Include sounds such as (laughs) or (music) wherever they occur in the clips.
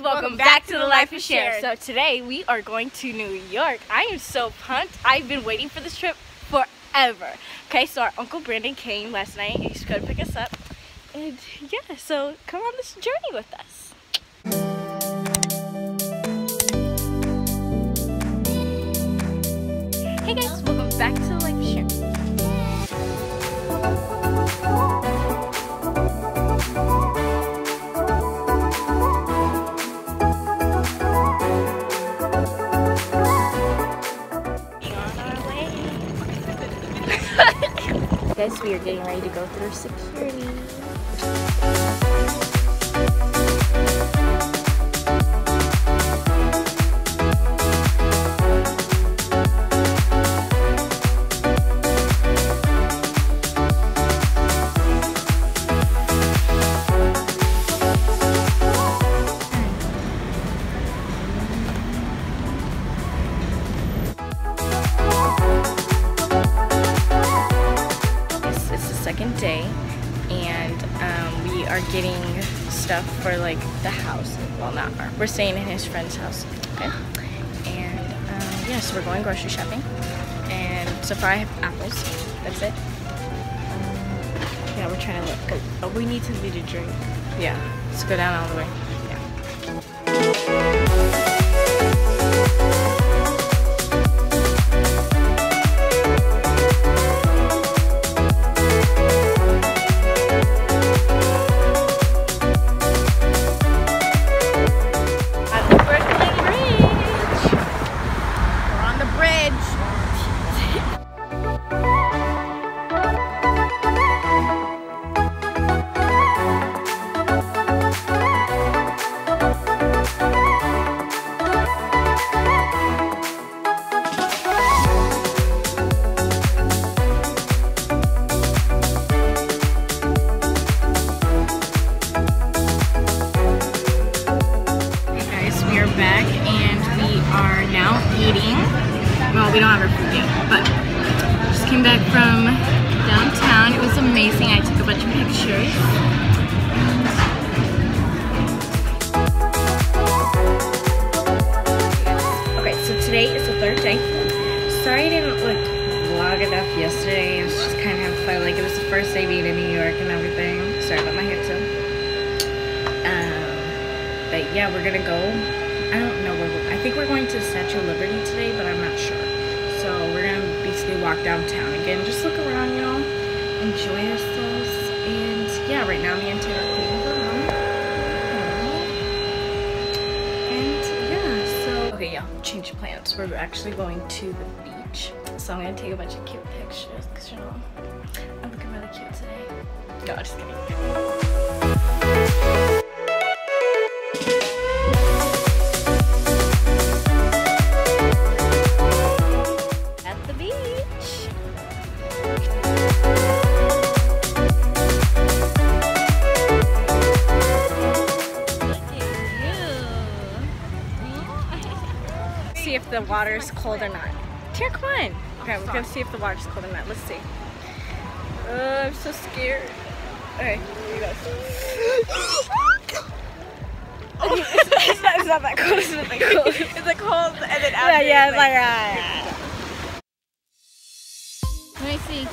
welcome back to the Life of Share. So today we are going to New York. I am so pumped. I've been waiting for this trip forever. Okay, so our Uncle Brandon came last night. He's going to pick us up. And yeah, so come on this journey with us. Hey guys, welcome back to the Life of Share. We are getting ready to go through security. We're staying in his friend's house. Okay. And um, yeah, so we're going grocery shopping. And so far, I have apples. That's it. Um, yeah, we're trying to look. Oh, we need something to drink. Yeah. Let's go down all the way. Yesterday. It was just kind of fun. like it was the first day being in New York and everything. Sorry about my hair too. Um, but yeah, we're gonna go. I don't know where I think we're going to of Liberty today, but I'm not sure. So we're gonna basically walk downtown again, just look around, you know, enjoy ourselves. And yeah, right now me and Taylor are cleaning the room. And yeah, so okay, yeah, change plans. We're actually going to the beach. So I'm gonna take a bunch of cute pictures because you know I'm looking really cute today. No, just kidding. At the beach. (laughs) See if the water is cold or not. Here, come on. Okay, we're gonna see if the water's cold or not. Let's see. Oh, I'm so scared. Okay, here you go. Okay, (gasps) (laughs) it's, it's not, it's not that cold. It's not that cold. (laughs) It's like cold and then Yeah, after yeah, it's it's like, ah, yeah. Let me see.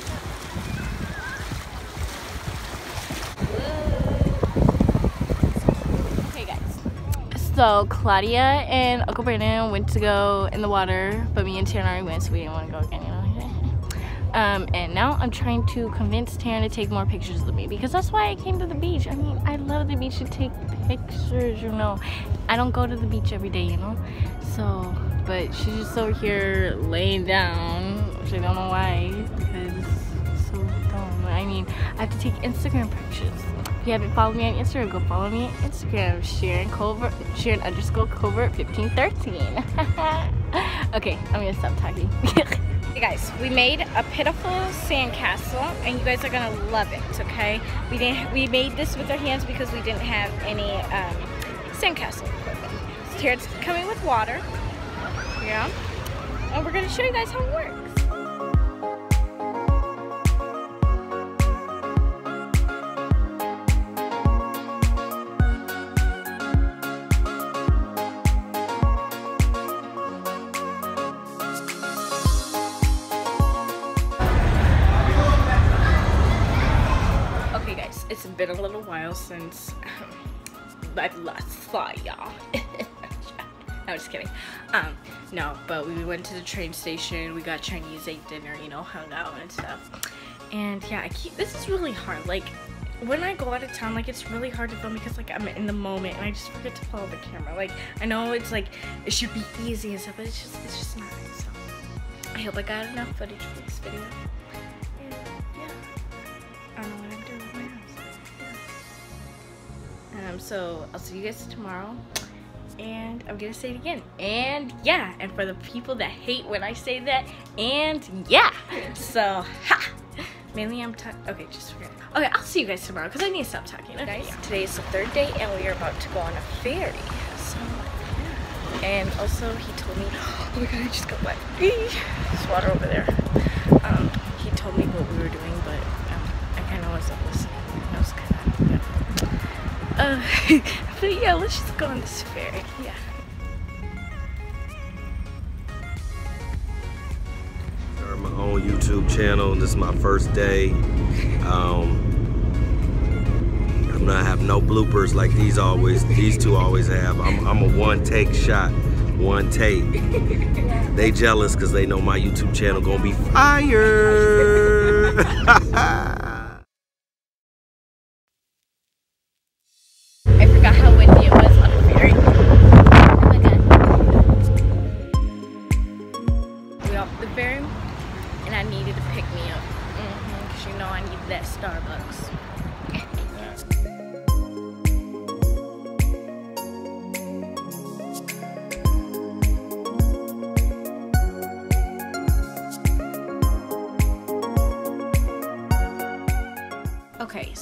Okay, guys. So Claudia and Uncle Brandon went to go in the water, but me and Taryn already went, so we didn't want to go again, you know. Um, and now I'm trying to convince Taryn to take more pictures of me because that's why I came to the beach. I mean, I love the beach to take pictures, you know. I don't go to the beach every day, you know. So, but she's just over here laying down, which I don't know why because it's so dumb. I mean, I have to take Instagram pictures. You haven't followed me on Instagram, go follow me on Instagram. Sharon Colbert, Sharon underscore Colbert 1513. (laughs) okay, I'm gonna stop talking. (laughs) hey guys, we made a pitiful sandcastle, and you guys are gonna love it. Okay, we didn't. We made this with our hands because we didn't have any um, sandcastle equipment. So here it's coming with water. Yeah, and we're gonna show you guys how it works. While since (laughs) I've y'all. (laughs) I'm just kidding. Um, no, but we went to the train station. We got Chinese, ate dinner, you know, hung out and stuff. And yeah, I keep. This is really hard. Like when I go out of town, like it's really hard to film because like I'm in the moment and I just forget to follow the camera. Like I know it's like it should be easy and stuff, but it's just it's just not. So I hope I got enough footage for this video. Um, so I'll see you guys tomorrow. And I'm gonna say it again. And yeah. And for the people that hate when I say that, and yeah. So ha. Mainly I'm talking. Okay, just forget. Okay, I'll see you guys tomorrow because I need to stop talking. Okay, guys, today is the third day and we are about to go on a ferry. So, yeah. And also, he told me, (gasps) oh my god, I just got wet. There's water over there. (laughs) but yeah, let's just go on this ferry. Yeah. My own YouTube channel. This is my first day. Um, I'm gonna have no bloopers like these always. These two always have. I'm, I'm a one take shot, one take. (laughs) They jealous because they know my YouTube channel gonna be fire. (laughs)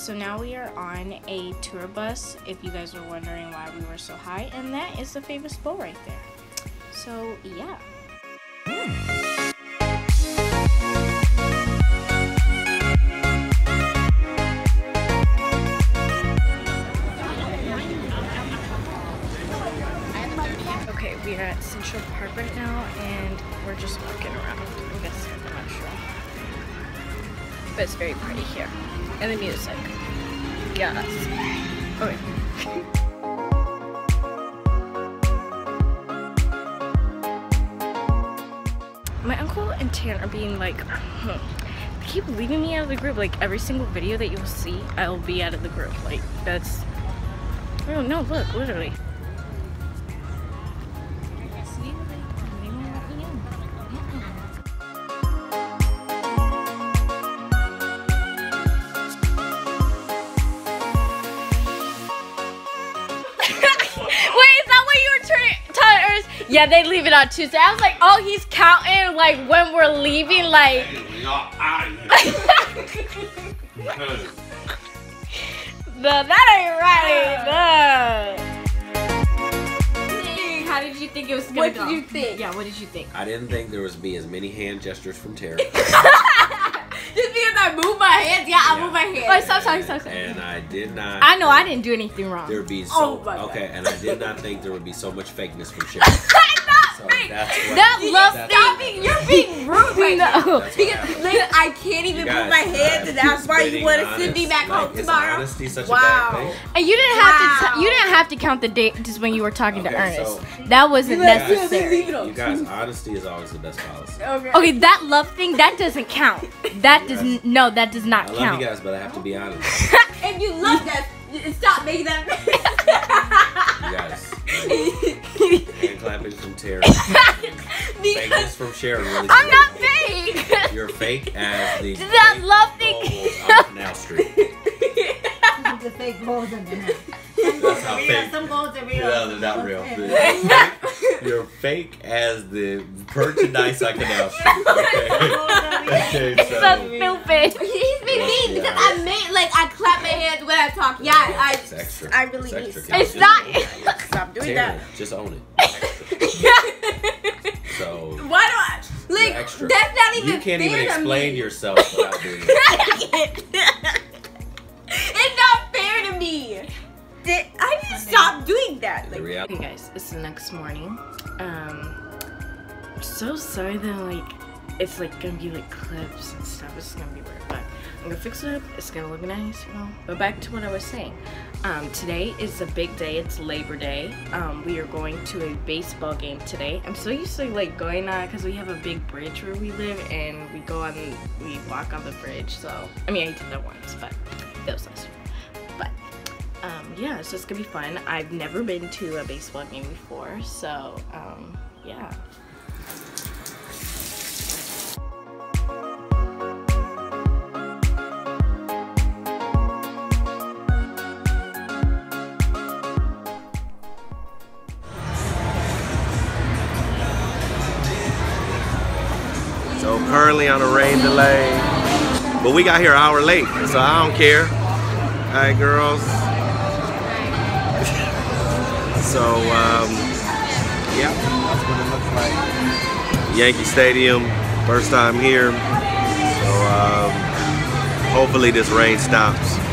so now we are on a tour bus, if you guys were wondering why we were so high, and that is the famous bow right there. So, yeah. Okay, we are at Central Park right now, and we're just walking around. I guess I'm not sure. But it's very pretty here. And the music. Yes. Okay. My uncle and Tan are being like, (laughs) they keep leaving me out of the group. Like every single video that you'll see, I'll be out of the group. Like that's, oh no, look, literally. Yeah, they leave it on Tuesday. I was like, oh, he's counting like when we're leaving, like. (laughs) we are out. No, that ain't right. No. How did you think it was gonna What go? did you think? Yeah, what did you think? I didn't think there was be as many hand gestures from Tara. (laughs) Just because I move my hands, yeah, I Yeah. move my hands. Wait, stop talking, stop talking. And I did not. I know I didn't do anything wrong. There would be oh so Oh my God. okay, and I did not think there would be so much fakeness from (laughs) Sharon. So that's That love that's- Stop being, you're being rude (laughs) right now. No. That's what Because like, I can't even You move my hands, and that's why you want to send me back Like, home tomorrow. honesty such a Wow. bad thing? And you didn't have to. T- you didn't have to count the date just when you were talking to Ernest. so- that wasn't You necessary. leave. You guys, honesty is always the best policy. Okay. Okay, that love thing that doesn't count. That does Yes. n- no, that does not I love you guys, but I have to be honest. (laughs) If you love that, stop making that. You guys, hand (laughs) clapping from Tara, (laughs) because fakeness from Sharon. Really I'm not fake. You're fake as the That fake love thing- goals on (laughs) Canal Street. the fake goals in there. That's how Real, fake. some goals are real. No, they're not real. You're fake- You're fake as the merchandise on Canal Street. Okay. okay so so stupid. he's been mean Yeah. because I made like I clap my hands when I talk. Yeah, I. it's extra. I really it's need extra. It's not. Own it. Stop doing Tara, that. just own it. (laughs) So Why do I? Like You're that's not even you can't fair even explain me. yourself without doing it. (laughs) it's not fair to me. I need to stop doing that. Like, reality. Okay, guys, it's the next morning. Um, I'm so sorry that like it's like gonna be like clips and stuff. It's gonna be weird, but I'm gonna fix it up. It's gonna look nice, you know. But back to what I was saying. Um, today is a big day. It's Labor Day. Um, we are going to a baseball game today. I'm so used to like going on because we have a big bridge where we live, and we go on, we walk on the bridge. So I mean, I did that once, but that was last year. But um, yeah, so it's gonna be fun. I've never been to a baseball game before, so um, yeah. Currently on a rain delay, but we got here an hour late, so I don't care. All right, girls. (laughs) so um, yeah, that's what it looks like. Yankee Stadium, first time here. So um, hopefully this rain stops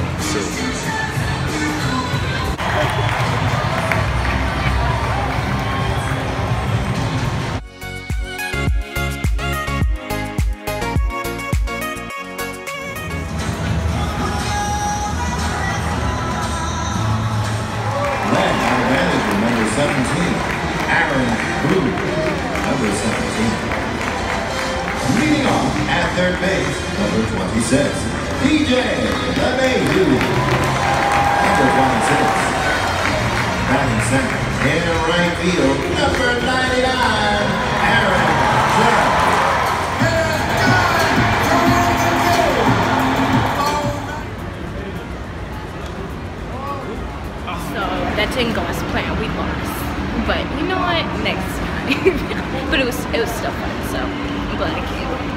26, DJ LeMahieu, number 26. Batting center, in right field, number 99, Aaron Judge. So that didn't go as planned. We lost. But you know what? Next time. (laughs) but it was it was still fun. So I'm glad I came.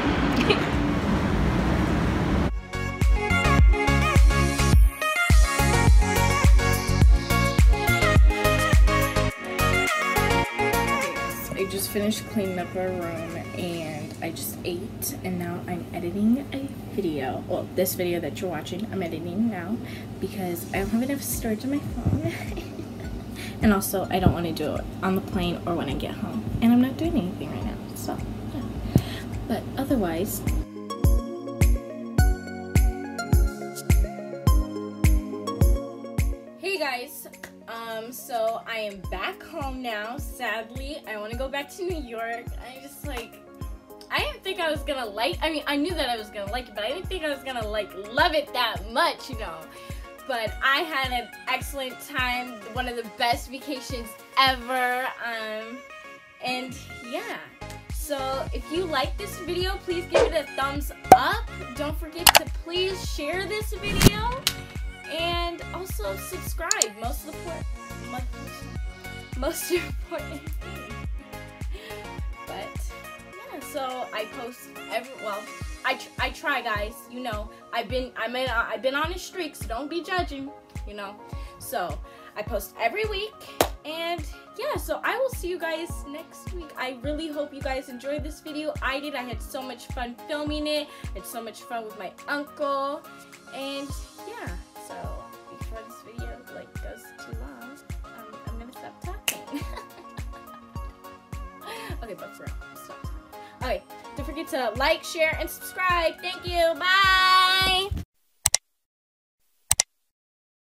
Finished cleaning up our room and I just ate and now I'm editing a video. Well, this video that you're watching, I'm editing now because I don't have enough storage on my phone. (laughs) and also, I don't want to do it on the plane or when I get home. And I'm not doing anything right now, so yeah. But otherwise, Hey guys, um, so I am back home now. Sadly, I want to go back to New York. I just like, I didn't think I was gonna like. I mean, I knew that I was gonna like it, but I didn't think I was gonna like love it that much, you know. But I had an excellent time. One of the best vacations ever. Um, and yeah. So if you like this video, please give it a thumbs up. Don't forget to please share this video and also subscribe. Most of the port, most, most important thing. But yeah, so I post every well. I, tr- I try guys. You know I've been I'm in, uh, I've been on a streak so don't be judging you know. So I post every week. And yeah so I will see you guys next week. I really hope you guys enjoyed this video. I did. I had so much fun filming it. I had so much fun with my uncle. And yeah okay but for real stop okay don't forget to like share and subscribe. Thank you. Bye